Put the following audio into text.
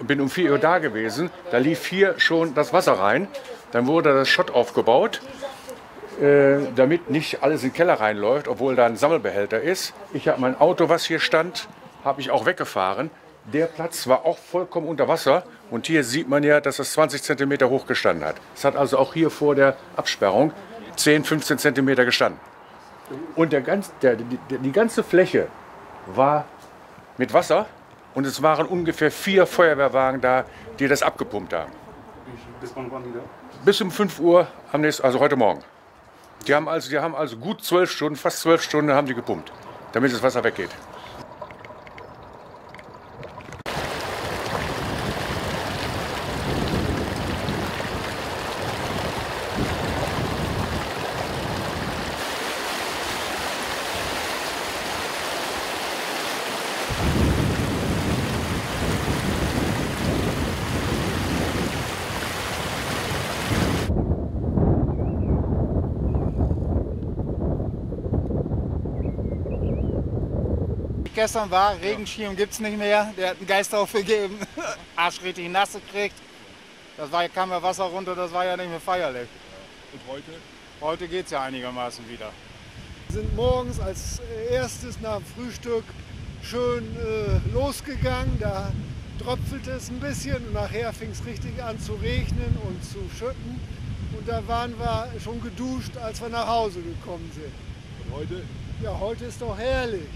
Bin um 4 Uhr da gewesen, da lief hier schon das Wasser rein. Dann wurde das Schott aufgebaut, äh, damit nicht alles in den Keller reinläuft, obwohl da ein Sammelbehälter ist. Ich habe mein Auto, was hier stand, habe ich auch weggefahren. Der Platz war auch vollkommen unter Wasser und hier sieht man ja, dass es 20 cm hoch gestanden hat. Es hat also auch hier vor der Absperrung 10, 15 cm gestanden. Und der ganz, der, die, die ganze Fläche war mit Wasser und es waren ungefähr vier Feuerwehrwagen da, die das abgepumpt haben. Bis wann waren die da? Bis um 5 Uhr am nächsten, also heute Morgen. Die haben also, die haben also gut zwölf Stunden, fast zwölf Stunden haben die gepumpt, damit das Wasser weggeht. Gestern war, Regenschirm gibt es nicht mehr. Der hat einen Geist drauf gegeben. Arsch richtig nass gekriegt. Das war, kam ja Wasser runter, das war ja nicht mehr feierlich. Und heute? Heute geht es ja einigermaßen wieder. Wir sind morgens als erstes nach dem Frühstück schön äh, losgegangen. Da tröpfelte es ein bisschen und nachher fing es richtig an zu regnen und zu schütten. Und da waren wir schon geduscht, als wir nach Hause gekommen sind. Und heute? Ja, heute ist doch herrlich.